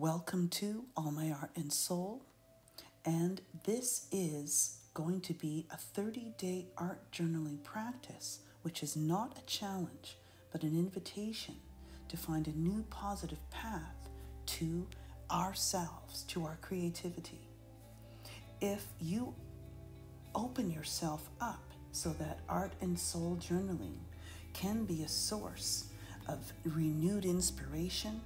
Welcome to All My Art and Soul. And this is going to be a 30 day art journaling practice, which is not a challenge, but an invitation to find a new positive path to ourselves, to our creativity. If you open yourself up so that art and soul journaling can be a source of renewed inspiration,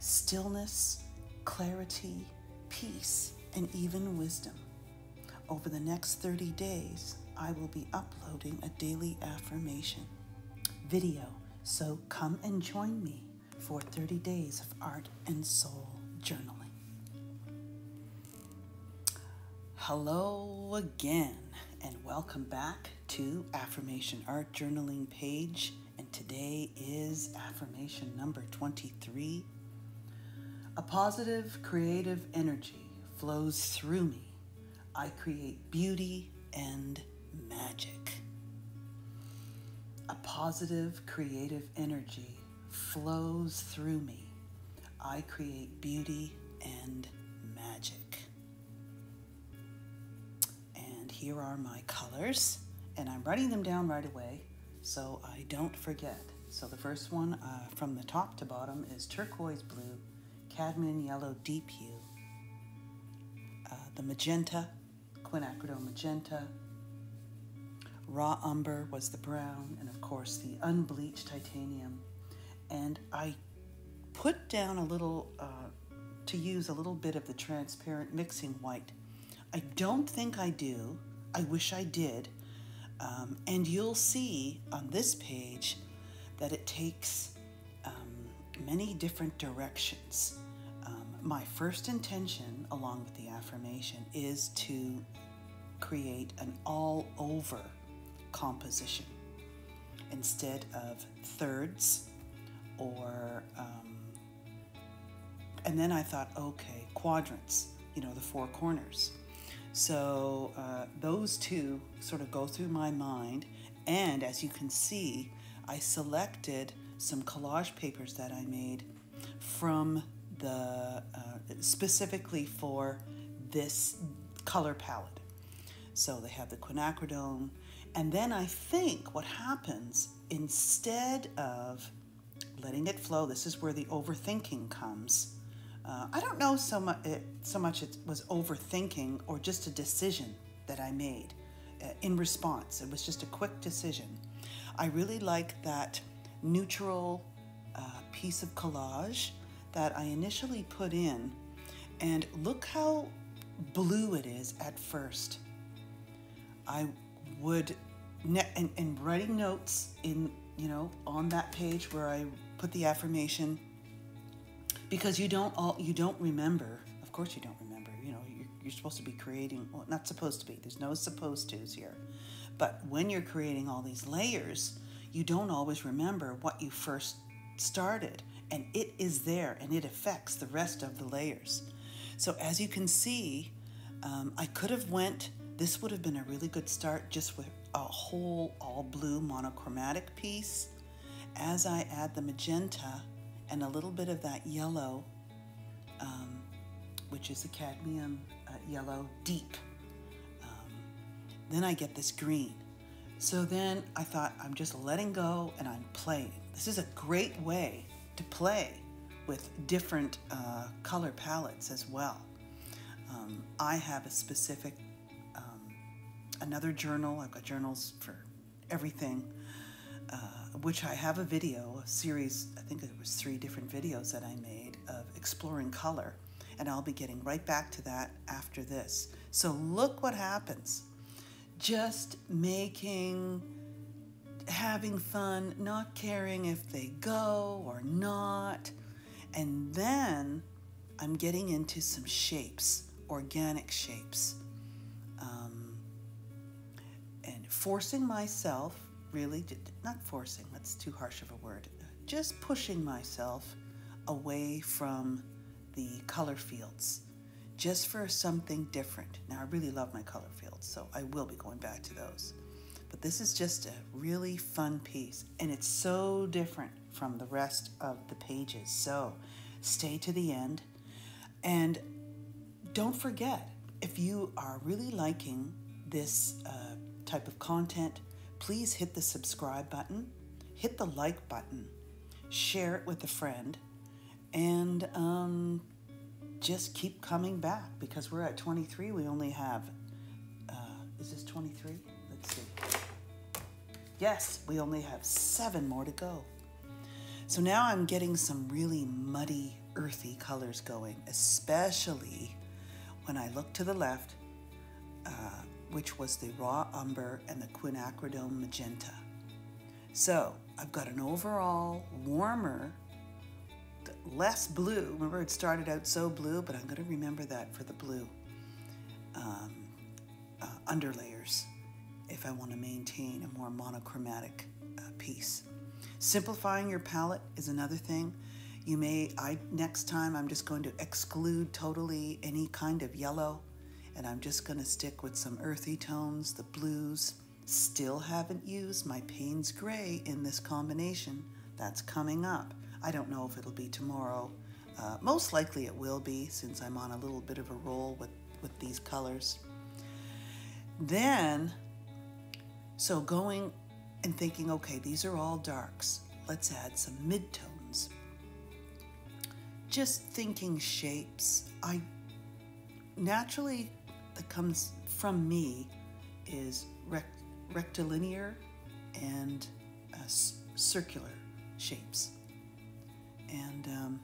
stillness, clarity, peace, and even wisdom. Over the next 30 days, I will be uploading a daily affirmation video, so come and join me for 30 days of art and soul journaling. Hello again, and welcome back to Affirmation Art Journaling page. And today is affirmation number 23. A positive creative energy flows through me. I create beauty and magic. A positive creative energy flows through me. I create beauty and magic. And here are my colors, and I'm writing them down right away so I don't forget. So the first one uh, from the top to bottom is turquoise blue, cadmium yellow deep hue, uh, the magenta, quinacridone magenta, raw umber was the brown, and of course the unbleached titanium. And I put down a little, uh, to use a little bit of the transparent mixing white. I don't think I do. I wish I did. Um, and you'll see on this page that it takes um, many different directions. My first intention, along with the affirmation, is to create an all over composition instead of thirds or. Um, and then I thought, okay, quadrants, you know, the four corners. So uh, those two sort of go through my mind. And as you can see, I selected some collage papers that I made from the uh, specifically for this color palette. So they have the quinacridone. And then I think what happens instead of letting it flow, this is where the overthinking comes uh, I don't know so much, it, so much it was overthinking or just a decision that I made uh, in response. It was just a quick decision. I really like that neutral uh, piece of collage that I initially put in. And look how blue it is at first. I would, and, and writing notes in, you know, on that page where I put the affirmation because you don't all you don't remember of course you don't remember you know you're, you're supposed to be creating well not supposed to be there's no supposed to's here but when you're creating all these layers you don't always remember what you first started and it is there and it affects the rest of the layers so as you can see um, i could have went this would have been a really good start just with a whole all blue monochromatic piece as i add the magenta and a little bit of that yellow, um, which is a cadmium uh, yellow deep. Um, then I get this green. So then I thought, I'm just letting go and I'm playing. This is a great way to play with different uh, color palettes as well. Um, I have a specific, um, another journal, I've got journals for everything uh, which I have a video, a series, I think it was three different videos that I made of exploring color. And I'll be getting right back to that after this. So look what happens. Just making, having fun, not caring if they go or not. And then I'm getting into some shapes, organic shapes. Um, and forcing myself really, not forcing, that's too harsh of a word, just pushing myself away from the color fields just for something different. Now, I really love my color fields, so I will be going back to those. But this is just a really fun piece, and it's so different from the rest of the pages. So stay to the end. And don't forget, if you are really liking this uh, type of content, please hit the subscribe button, hit the like button, share it with a friend, and um, just keep coming back because we're at 23. We only have, uh, is this 23? Yes, we only have seven more to go. So now I'm getting some really muddy, earthy colors going, especially when I look to the left, uh, which was the raw umber and the quinacridone magenta. So I've got an overall warmer, less blue. Remember, it started out so blue, but I'm going to remember that for the blue um, uh, underlayers if I want to maintain a more monochromatic uh, piece. Simplifying your palette is another thing. You may, I next time I'm just going to exclude totally any kind of yellow and I'm just going to stick with some earthy tones, the blues. Still haven't used my Payne's Gray in this combination. That's coming up. I don't know if it'll be tomorrow. Uh, most likely it will be since I'm on a little bit of a roll with, with these colors. Then, so going and thinking, okay, these are all darks. Let's add some midtones. Just thinking shapes. I naturally that comes from me is rect, rectilinear and uh, circular shapes, and um,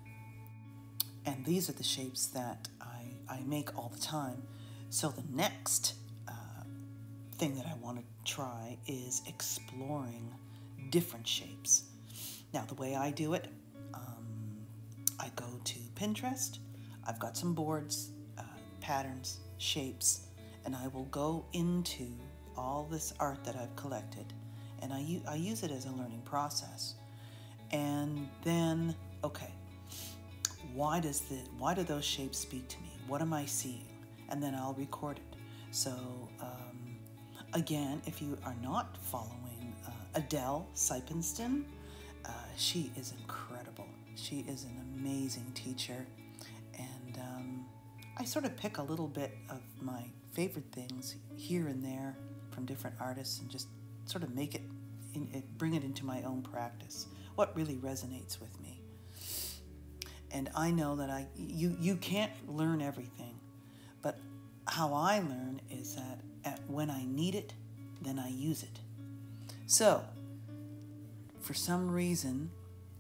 and these are the shapes that I I make all the time. So the next uh, thing that I want to try is exploring different shapes. Now, the way I do it, um, I go to Pinterest, I've got some boards, uh, patterns, shapes, and I will go into all this art that I've collected and I, I use it as a learning process. And then, okay, why does the why do those shapes speak to me? What am I seeing? And then I'll record it. So um, again, if you are not following uh, Adele Sypesteyn, uh, she is incredible. She is an amazing teacher, and um, I sort of pick a little bit of my favorite things here and there from different artists and just sort of make it, in, bring it into my own practice. What really resonates with me. And I know that I you you can't learn everything, but how I learn is that at, when I need it, then I use it. So, for some reason,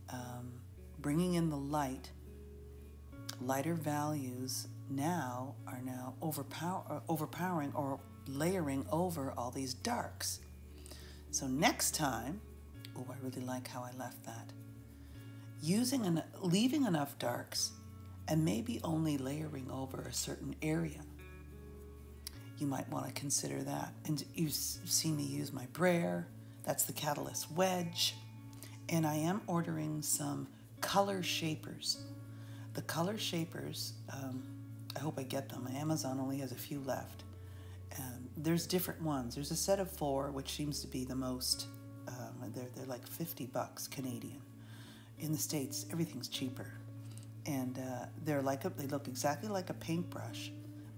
um, bringing in the light, lighter values now are now overpower, uh, overpowering or layering over all these darks. So next time, oh, I really like how I left that. Using an, leaving enough darks and maybe only layering over a certain area. You might want to consider that. And you've seen me use my brayer. That's the Catalyst Wedge. And I am ordering some color shapers. The color shapers, um, I hope I get them. Amazon only has a few left. And there's different ones. There's a set of four, which seems to be the most. Um, they're they're like 50 bucks Canadian. In the states, everything's cheaper, and uh, they're like a, they look exactly like a paintbrush,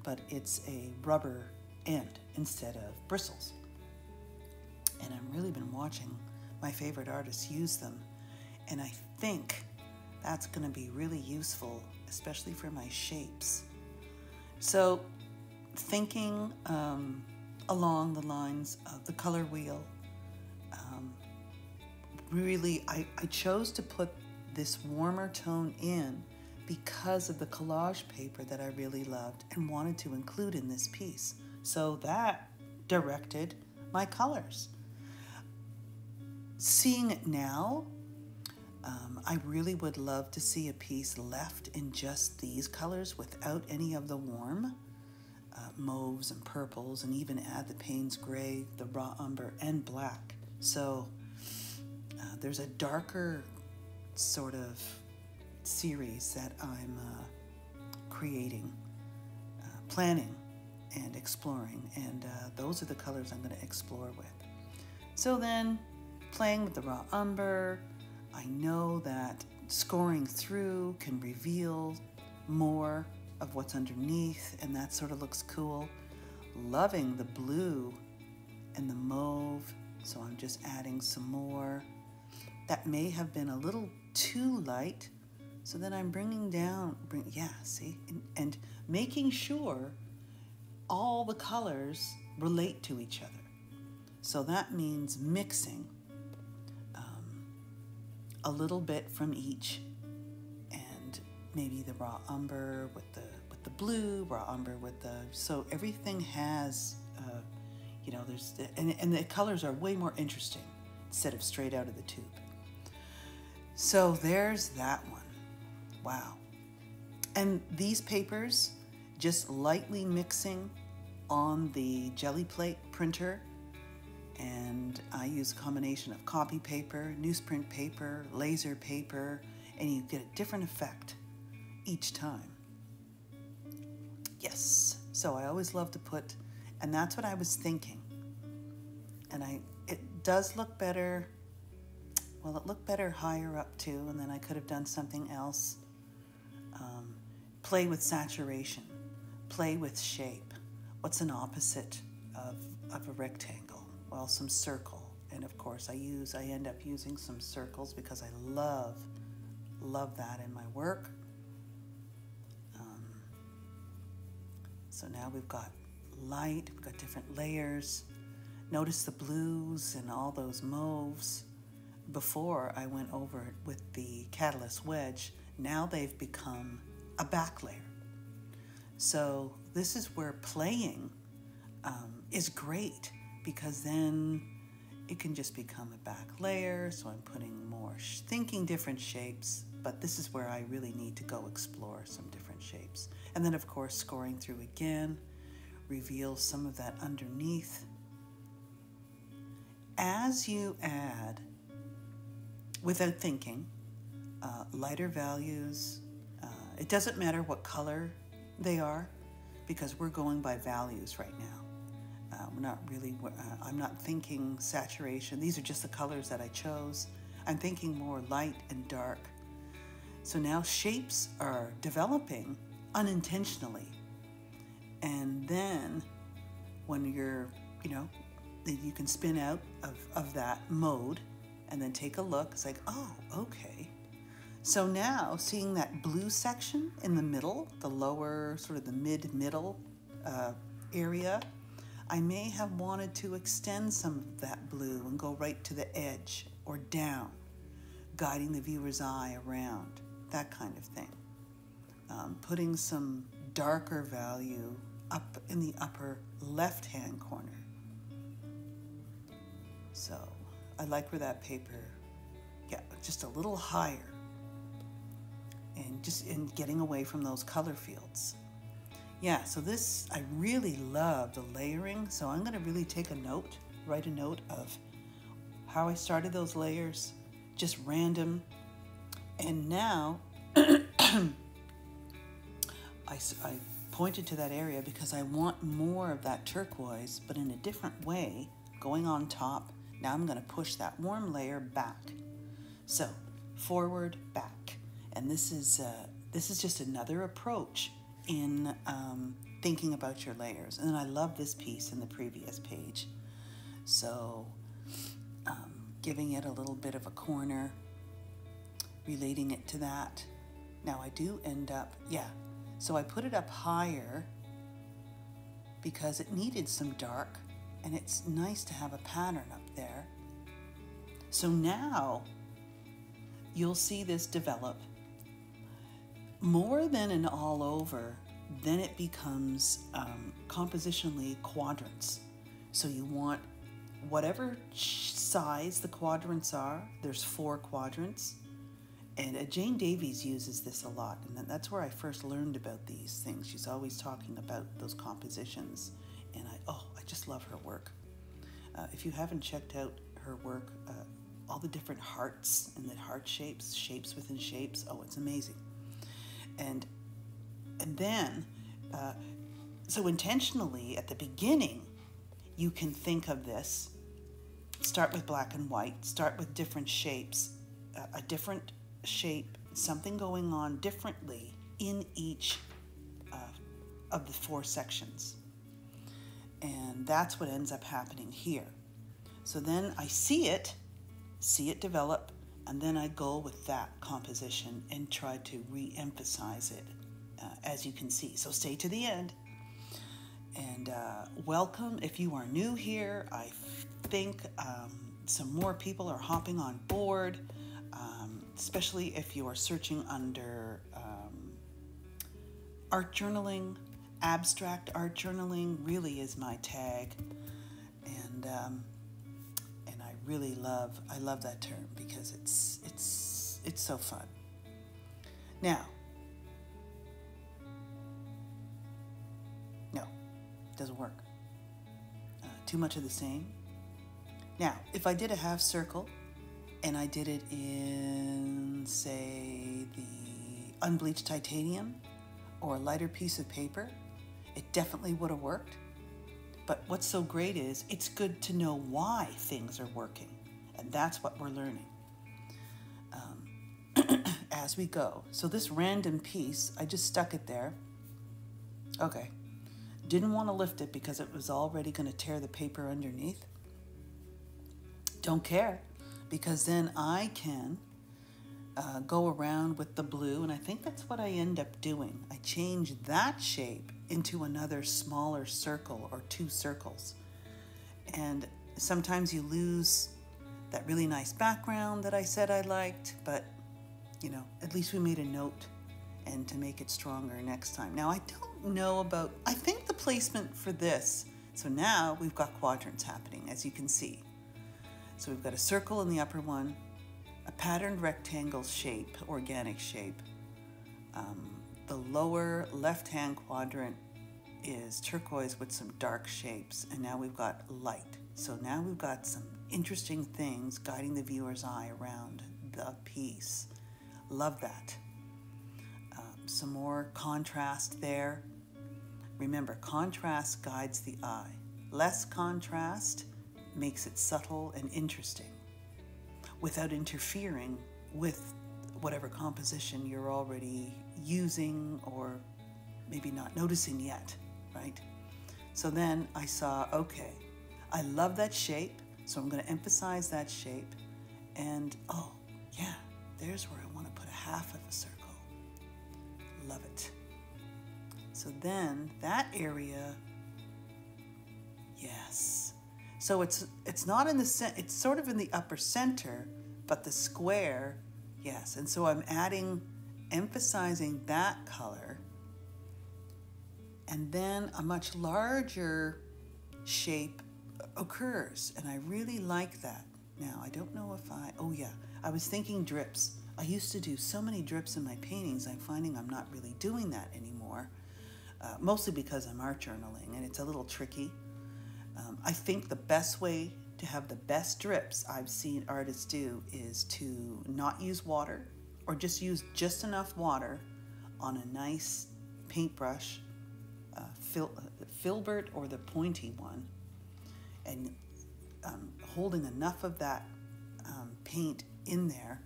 but it's a rubber end instead of bristles. And I've really been watching my favorite artists use them, and I think that's going to be really useful, especially for my shapes. So, thinking um, along the lines of the color wheel, um, really, I, I chose to put this warmer tone in because of the collage paper that I really loved and wanted to include in this piece. So that directed my colors. Seeing it now, um, I really would love to see a piece left in just these colors without any of the warm uh, mauves and purples, and even add the Payne's Gray, the raw umber, and black. So uh, there's a darker sort of series that I'm uh, creating, uh, planning, and exploring, and uh, those are the colors I'm going to explore with. So then, playing with the raw umber, I know that scoring through can reveal more of what's underneath, and that sort of looks cool. Loving the blue and the mauve, so I'm just adding some more. That may have been a little too light, so then I'm bringing down, bring, yeah, see, and, and making sure all the colors relate to each other. So that means mixing um, a little bit from each and maybe the raw umber with the with the blue, raw umber with the so everything has uh, you know there's and, and the colors are way more interesting instead of straight out of the tube. So there's that. Wow. And these papers, just lightly mixing on the jelly plate printer and I use a combination of copy paper, newsprint paper, laser paper, and you get a different effect each time. Yes, so I always love to put, and that's what I was thinking. And I, it does look better, well, it looked better higher up too, and then I could have done something else. Um, play with saturation, play with shape. What's an opposite of, of a rectangle? well, some circle. And of course, I use, I end up using some circles because I love, love that in my work. Um, so now we've got light, we've got different layers. Notice the blues and all those mauves. Before I went over it with the Catalyst Wedge, now they've become a back layer. So this is where playing um, is great because then it can just become a back layer. So I'm putting more, thinking different shapes, but this is where I really need to go explore some different shapes. And then of course, scoring through again, reveals some of that underneath. As you add, without thinking, uh, lighter values, uh, it doesn't matter what color they are because we're going by values right now. Uh, we're not really, uh, I'm not thinking saturation. These are just the colors that I chose. I'm thinking more light and dark. So now shapes are developing unintentionally. And then when you're, you know, you can spin out of, of that mode and then take a look. It's like, oh, okay. So now seeing that blue section in the middle, the lower, sort of the mid middle uh, area, I may have wanted to extend some of that blue and go right to the edge or down, guiding the viewer's eye around, that kind of thing. Um, putting some darker value up in the upper left hand corner. So I like where that paper, yeah, just a little higher and just in getting away from those color fields. Yeah, so this, I really love the layering. So I'm going to really take a note, write a note of how I started those layers, just random. And now I, I pointed to that area because I want more of that turquoise, but in a different way, going on top. Now I'm going to push that warm layer back. So forward, back. And this is, uh, this is just another approach in um, thinking about your layers. And I love this piece in the previous page. So um, giving it a little bit of a corner, relating it to that. Now I do end up, yeah, so I put it up higher because it needed some dark and it's nice to have a pattern up there. So now you'll see this develop more than an all over, then it becomes um, compositionally quadrants. So you want whatever size the quadrants are, there's four quadrants. And uh, Jane Davies uses this a lot, and that's where I first learned about these things. She's always talking about those compositions, and I oh, I just love her work. Uh, if you haven't checked out her work, uh, all the different hearts and the heart shapes, shapes within shapes, oh, it's amazing and and then uh, so intentionally at the beginning you can think of this start with black and white start with different shapes uh, a different shape something going on differently in each uh, of the four sections. And that's what ends up happening here. So then I see it, see it develop, and then I go with that composition and try to re emphasize it, uh, as you can see. So stay to the end. And uh, welcome if you are new here. I think um, some more people are hopping on board, um, especially if you are searching under um, art journaling. Abstract art journaling really is my tag. And um, really love I love that term because it's it's it's so fun. Now, no, doesn't work. Uh, too much of the same. Now, if I did a half circle and I did it in, say, the unbleached titanium or a lighter piece of paper, it definitely would have worked. But what's so great is it's good to know why things are working. And that's what we're learning um, as we go. So, this random piece, I just stuck it there. Okay. Didn't want to lift it because it was already going to tear the paper underneath. Don't care because then I can uh, go around with the blue, and I think that's what I end up doing. I change that shape into another smaller circle or two circles. And sometimes you lose that really nice background that I said I liked, but you know, at least we made a note and to make it stronger next time. Now, I don't know about, I think the placement for this, so now we've got quadrants happening, as you can see. So we've got a circle in the upper one, a patterned rectangle shape, organic shape. Um, the lower left-hand quadrant is turquoise with some dark shapes, and now we've got light. So now we've got some interesting things guiding the viewer's eye around the piece. Love that. Um, some more contrast there. Remember, contrast guides the eye. Less contrast makes it subtle and interesting without interfering with whatever composition you're already using or maybe not noticing yet, right? So then I saw, okay, I love that shape, so I'm going to emphasize that shape. And oh, yeah, there's where I want to put a half of a circle. Love it. So then that area, yes. So it's it's not in the it's sort of in the upper center, but the square, yes. And so I'm adding, emphasizing that color. And then a much larger shape occurs. And I really like that. Now, I don't know if I, oh yeah, I was thinking drips. I used to do so many drips in my paintings, I'm finding I'm not really doing that anymore. Uh, mostly because I'm art journaling and it's a little tricky. Um, I think the best way to have the best drips I've seen artists do is to not use water or just use just enough water on a nice paintbrush, uh, fil- filbert or the pointy one, and um, holding enough of that um, paint in there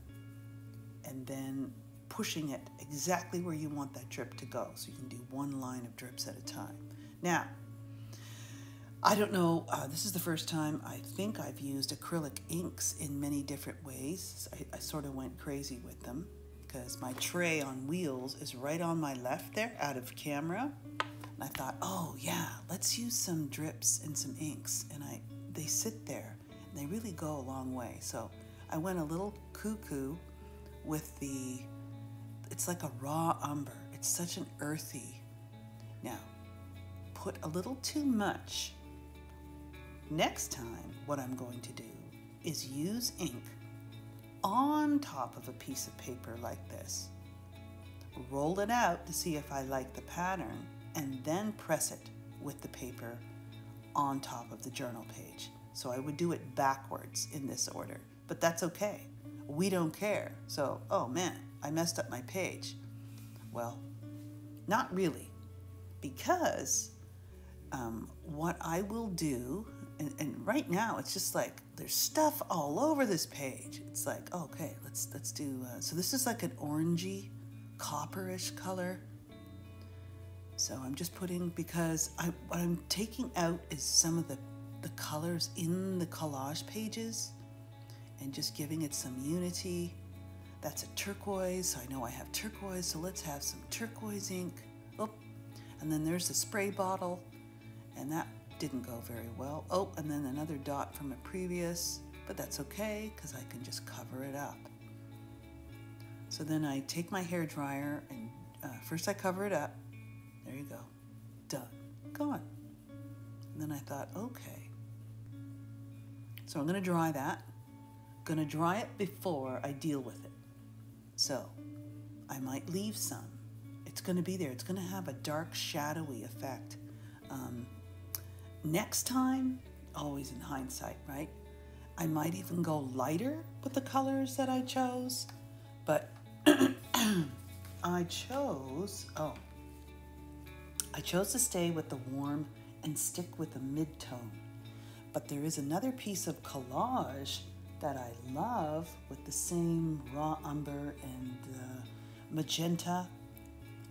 and then pushing it exactly where you want that drip to go. So you can do one line of drips at a time. Now, I don't know, uh, this is the first time I think I've used acrylic inks in many different ways. I, I sort of went crazy with them because my tray on wheels is right on my left there out of camera. And I thought, oh yeah, let's use some drips and some inks. And I they sit there and they really go a long way. So I went a little cuckoo with the, it's like a raw umber. It's such an earthy. Now, put a little too much Next time, what I'm going to do is use ink on top of a piece of paper like this. Roll it out to see if I like the pattern and then press it with the paper on top of the journal page. So I would do it backwards in this order, but that's okay. We don't care. So, oh man, I messed up my page. Well, not really, because um, what I will do and, and right now it's just like there's stuff all over this page. It's like okay, let's let's do. Uh, so this is like an orangey, copperish color, So I'm just putting, because I, what I'm taking out is some of the, the colors in the collage pages and just giving it some unity. That's a turquoise. I know I have turquoise, so let's have some turquoise ink. Oh, and then there's the spray bottle, and that didn't go very well. Oh, and then another dot from a previous, but that's okay because I can just cover it up. So then I take my hair dryer and uh, first I cover it up. There you go. Done. Gone. And then I thought, okay. So I'm going to dry that. Going to dry it before I deal with it. So I might leave some. It's going to be there. It's going to have a dark, shadowy effect. Um, next time, always in hindsight, right? I might even go lighter with the colors that I chose, but I chose, oh, I chose to stay with the warm and stick with the mid-tone. But there is another piece of collage that I love with the same raw umber and uh, magenta,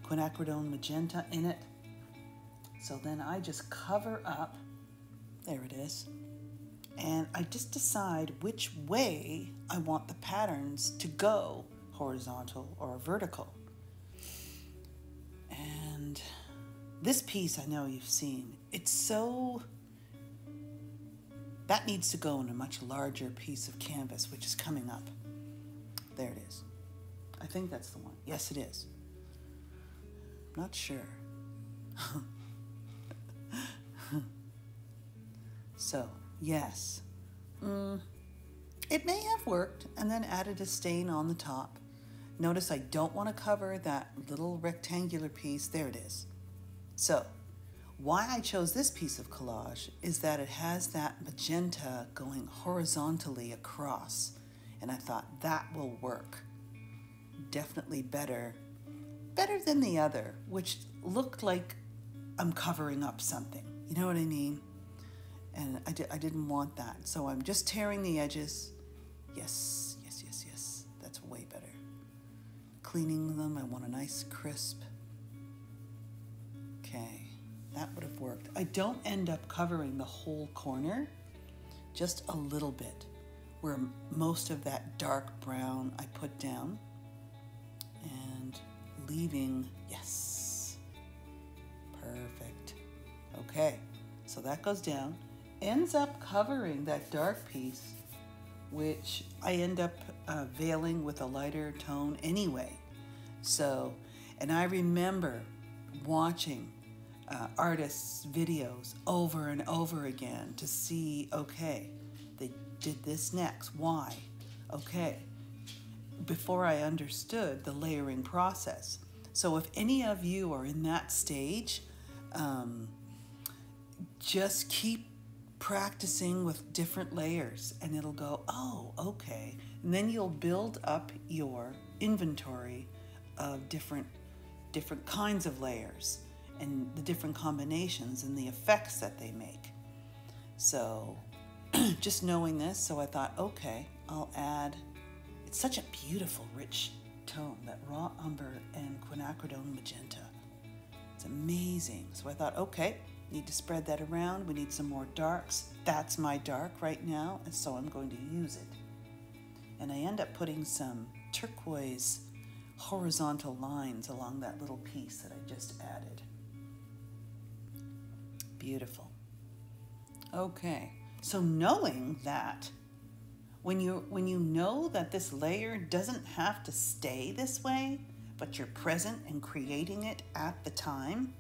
quinacridone magenta in it. So then I just cover up, there it is, and I just decide which way I want the patterns to go, horizontal or vertical. And this piece I know you've seen, it's so, that needs to go in a much larger piece of canvas, which is coming up. There it is. I think that's the one. Yes, it is. Not sure. so, Yes. Mm, it may have worked and then added a stain on the top. Notice I don't want to cover that little rectangular piece. There it is. So, why I chose this piece of collage is that it has that magenta going horizontally across. And I thought that will work. Definitely better. Better than the other, which looked like I'm covering up something. You know what I mean? And I, di- I didn't want that. So I'm just tearing the edges. Yes, yes, yes, yes. That's way better. Cleaning them, I want a nice crisp. Okay, that would have worked. I don't end up covering the whole corner, just a little bit, where most of that dark brown I put down, and leaving, yes, perfect. Okay, so that goes down ends up covering that dark piece, which I end up uh, veiling with a lighter tone anyway. So, and I remember watching uh, artists' videos over and over again to see, okay, they did this next. Why? Okay. Before I understood the layering process. So, if any of you are in that stage, um, just keep practicing with different layers and it'll go, oh, okay. And then you'll build up your inventory of different different kinds of layers and the different combinations and the effects that they make. So just knowing this, so I thought, okay, I'll add, it's such a beautiful, rich tone, that raw umber and quinacridone magenta. It's amazing. So I thought, okay, Need to spread that around. We need some more darks. That's my dark right now, and so I'm going to use it. And I end up putting some turquoise horizontal lines along that little piece that I just added. Beautiful. Okay, so knowing that, when you, when you know that this layer doesn't have to stay this way, but you're present and creating it at the time,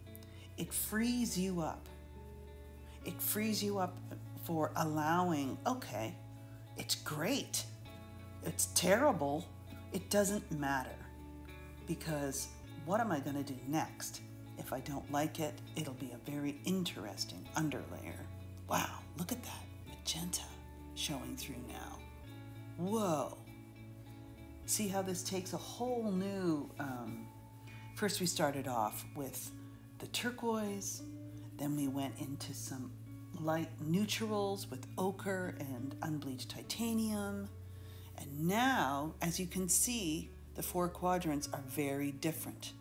it frees you up. It frees you up for allowing, okay, it's great, it's terrible, it doesn't matter. Because what am I going to do next? If I don't like it, it'll be a very interesting underlayer. Wow, look at that magenta showing through now. Whoa. See how this takes a whole new. Um, first, we started off with the turquoise. Then we went into some light neutrals with ochre and unbleached titanium. And now, as you can see, the four quadrants are very different.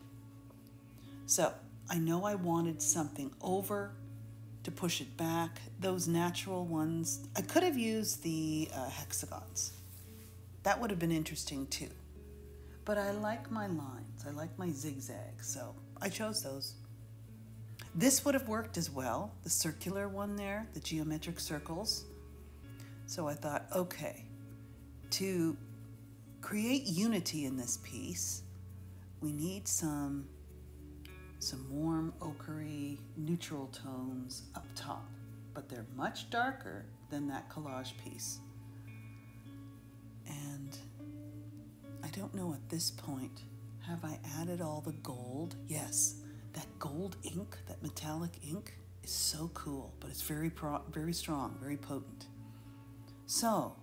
So I know I wanted something over to push it back. Those natural ones, I could have used the uh, hexagons. That would have been interesting too. But I like my lines, I like my zigzags, so I chose those. This would have worked as well, the circular one there, the geometric circles. So I thought, okay, to create unity in this piece, we need some some warm ochery neutral tones up top, but they're much darker than that collage piece. And I don't know at this point, have I added all the gold? Yes, that gold ink, that metallic ink is so cool, but it's very very strong, very potent. So,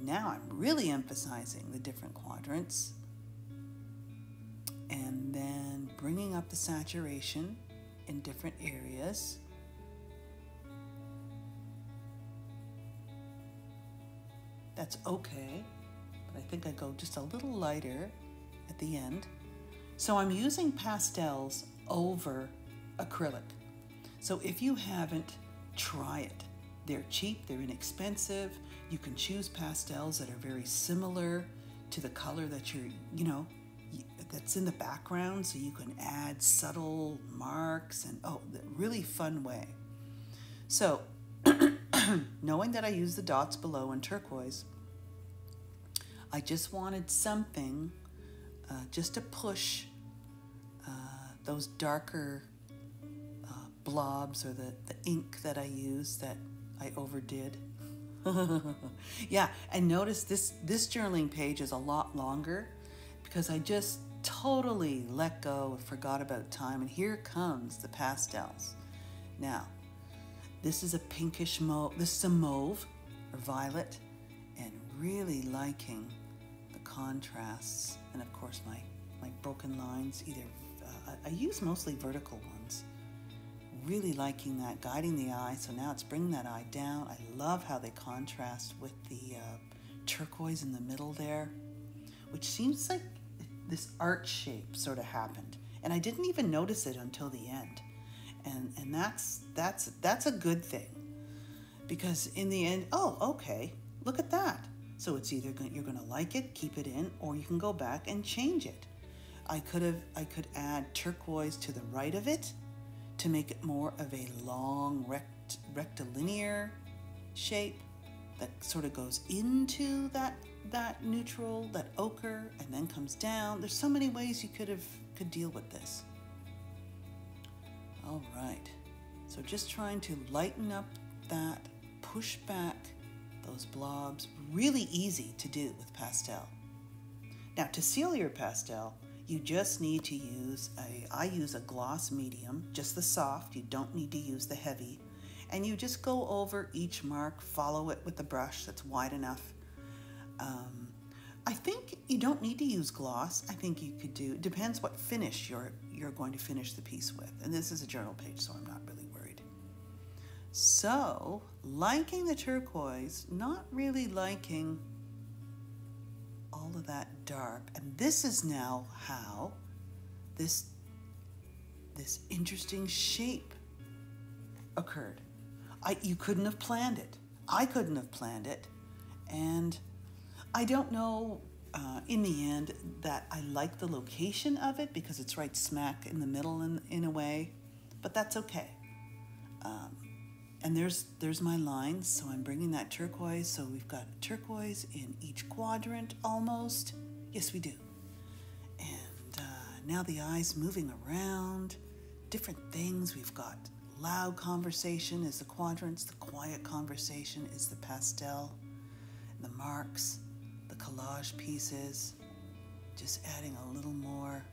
now I'm really emphasizing the different quadrants and then bringing up the saturation in different areas. That's okay, but I think I go just a little lighter at the end. So I'm using pastels over acrylic. So if you haven't, try it. They're cheap, they're inexpensive. You can choose pastels that are very similar to the color that you're, you know, that's in the background so you can add subtle marks and oh, really fun way. So, knowing that I use the dots below in turquoise, I just wanted something uh, just to push uh, those darker uh, blobs or the, the ink that I use that I overdid. yeah, and notice this this journaling page is a lot longer because I just totally let go and forgot about time. And here comes the pastels. Now, this is a pinkish mauve, this is a mauve or violet, and really liking the contrasts. And of course, my, my broken lines, either, uh, I use mostly vertical ones. Really liking that, guiding the eye. So now it's bringing that eye down. I love how they contrast with the uh, turquoise in the middle there, which seems like this arch shape sort of happened. And I didn't even notice it until the end. And, and that's, that's, that's a good thing. Because in the end, oh, okay, look at that. So it's either you're going to like it, keep it in, or you can go back and change it. I could have I could add turquoise to the right of it to make it more of a long rect, rectilinear shape that sort of goes into that that neutral, that ochre, and then comes down. There's so many ways you could have could deal with this. All right. So just trying to lighten up that, push back those blobs. Really easy to do with pastel. Now to seal your pastel, you just need to use a, I use a gloss medium, just the soft. You don't need to use the heavy. And you just go over each mark, follow it with a brush that's wide enough um, I think you don't need to use gloss. I think you could do, depends what finish you're, you're going to finish the piece with. And this is a journal page, so I'm not. So, liking the turquoise, not really liking all of that dark. And this is now how this, this interesting shape occurred. I, you couldn't have planned it. I couldn't have planned it. And I don't know uh, in the end that I like the location of it because it's right smack in the middle in, in a way, but that's okay. Um, and there's there's my lines, so I'm bringing that turquoise. So we've got turquoise in each quadrant almost. Yes, we do. And uh, now the eyes moving around, different things. We've got loud conversation is the quadrants, the quiet conversation is the pastel, the marks the collage pieces, just adding a little more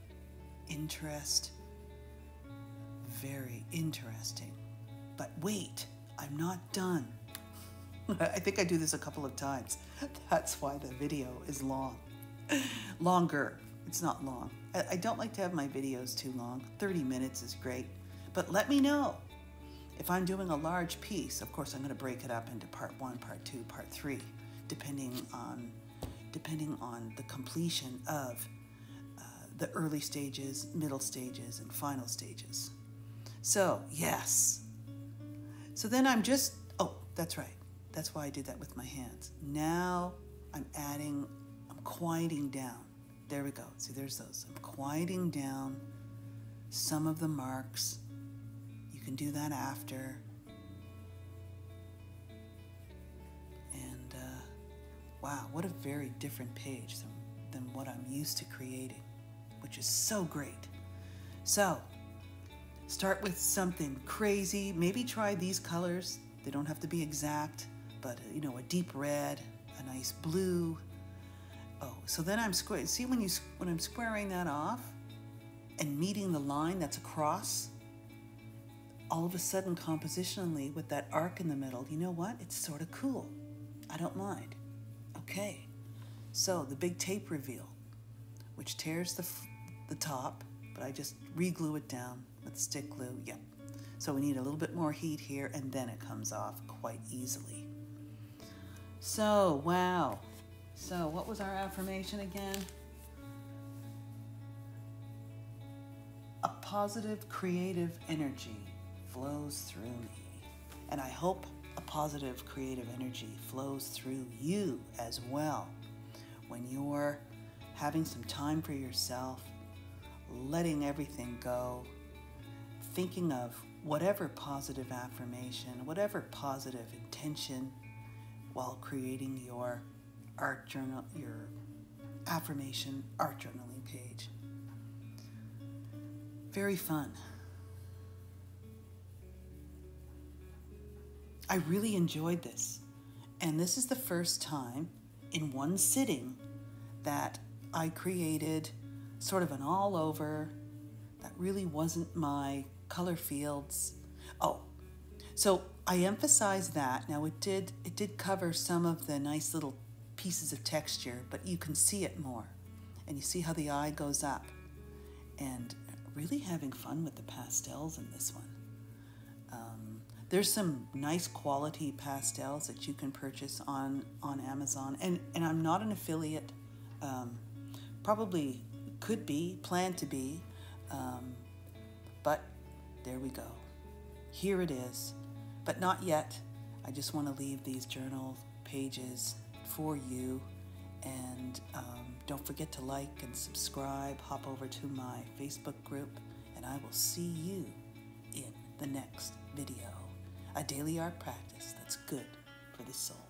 interest. Very interesting. But wait, I'm not done. I think I do this a couple of times. That's why the video is long. Longer. It's not long. I don't like to have my videos too long. 30 minutes is great. But let me know if I'm doing a large piece. Of course, I'm going to break it up into part one, part two, part three, depending on depending on the completion of uh, the early stages, middle stages, and final stages. So, yes. So then I'm just, oh, that's right. That's why I did that with my hands. Now I'm adding, I'm quieting down. There we go. See, there's those. I'm quieting down some of the marks. You can do that after. And uh, wow, what a very different page than, than what I'm used to creating, which is so great. So, start with something crazy. Maybe try these colors. They don't have to be exact, but you know, a deep red, a nice blue. Oh, so then I'm squaring. See when you when I'm squaring that off and meeting the line that's across, all of a sudden compositionally with that arc in the middle, you know what? It's sort of cool. I don't mind. Okay. So the big tape reveal, which tears the the top, but I just re-glue it down with stick glue. Yeah. So we need a little bit more heat here and then it comes off quite easily. So, wow. So, what was our affirmation again? A positive creative energy flows through me. And I hope a positive creative energy flows through you as well. When you're having some time for yourself, letting everything go, thinking of whatever positive affirmation, whatever positive intention while creating your art journal, your affirmation art journaling page. Very fun. I really enjoyed this. And this is the first time in one sitting that I created sort of an all over that really wasn't my color fields. Oh, so I emphasize that. Now it did it did cover some of the nice little pieces of texture, but you can see it more. And you see how the eye goes up. And really having fun with the pastels in this one. Um, there's some nice quality pastels that you can purchase on, on Amazon. And, and I'm not an affiliate. Um, probably could be, plan to be. Um, but there we go. Here it is, but not yet. I just want to leave these journal pages for you. And um, don't forget to like and subscribe. Hop over to my Facebook group, and I will see you in the next video. A daily art practice that's good for the soul.